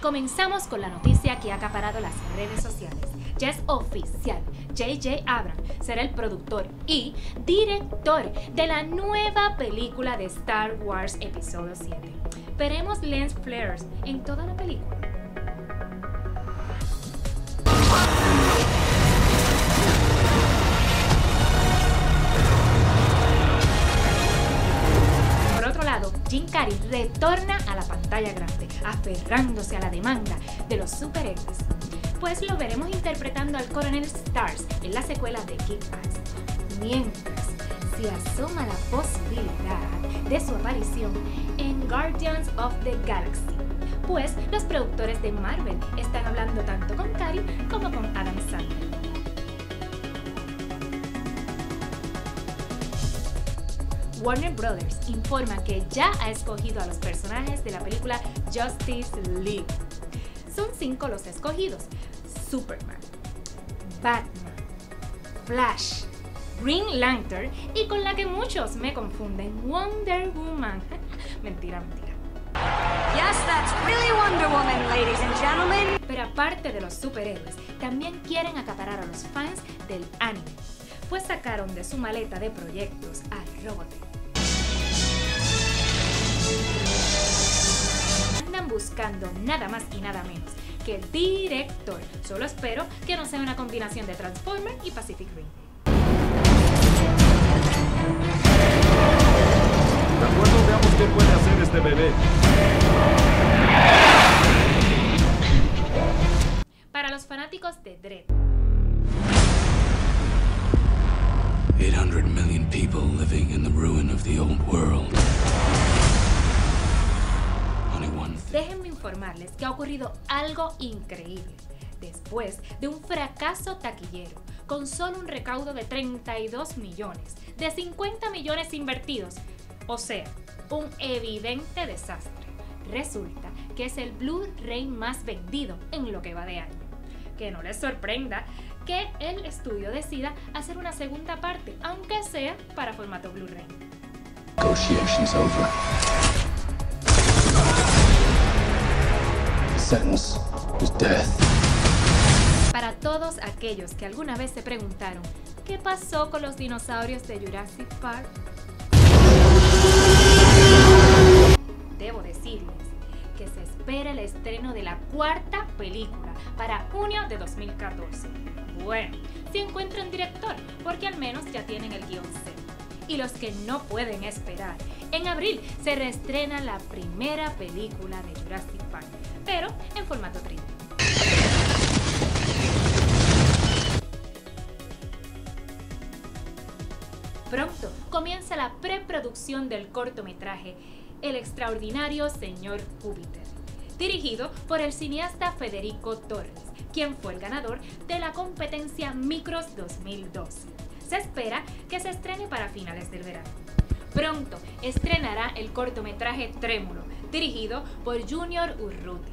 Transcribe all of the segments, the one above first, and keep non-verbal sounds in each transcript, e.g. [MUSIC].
comenzamos con la noticia que ha acaparado las redes sociales. Ya es oficial, J.J. Abrams será el productor y director de la nueva película de Star Wars Episodio 7. Veremos lens flares en toda la película. Carrey retorna a la pantalla grande, aferrándose a la demanda de los superhéroes. Pues lo veremos interpretando al coronel Stars en la secuela de Kick-Ass, mientras se asoma la posibilidad de su aparición en Guardians of the Galaxy. Pues los productores de Marvel están hablando tanto con Carrey como con Adam Sandler. Warner Brothers informa que ya ha escogido a los personajes de la película Justice League. Son cinco los escogidos. Superman, Batman, Flash, Green Lantern y con la que muchos me confunden, Wonder Woman. [LAUGHS] mentira, mentira. Yes, that's really Wonder Woman, ladies and gentlemen. Pero aparte de los superhéroes, también quieren acaparar a los fans del anime, pues sacaron de su maleta de proyectos a Robotech Andan buscando nada más y nada menos que el director. Solo espero que no sea una combinación de Transformer y Pacific Rim. De acuerdo, veamos qué puede hacer este bebé. Para los fanáticos de Dread. 800 million people living in the ruin of the old world. Déjenme informarles que ha ocurrido algo increíble. Después de un fracaso taquillero, con solo un recaudo de 32 millones, de 50 millones invertidos, o sea, un evidente desastre. Resulta que es el Blu-ray más vendido en lo que va de año. Que no les sorprenda que el estudio decida hacer una segunda parte, aunque sea para formato Blu-ray. Para todos aquellos que alguna vez se preguntaron qué pasó con los dinosaurios de Jurassic Park, que se espera el estreno de la cuarta película para junio de 2014. Bueno, si encuentran director, porque al menos ya tienen el guion. Y los que no pueden esperar, en abril se reestrena la primera película de Jurassic Park, pero en formato 3 Pronto comienza la preproducción del cortometraje El extraordinario señor Júpiter, dirigido por el cineasta Federico Torres, quien fue el ganador de la competencia Micros 2012. Se espera que se estrene para finales del verano. Pronto estrenará el cortometraje Trémulo, dirigido por Junior Urruti.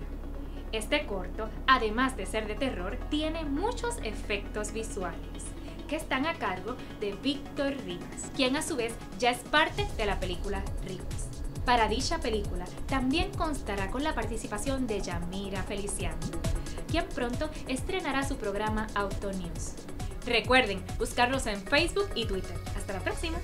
Este corto, además de ser de terror, tiene muchos efectos visuales que están a cargo de Víctor Rivas, quien a su vez ya es parte de la película Rivas. Para dicha película también constará con la participación de Yamira Feliciano, quien pronto estrenará su programa Auto News. Recuerden buscarlos en Facebook y Twitter. Hasta la próxima.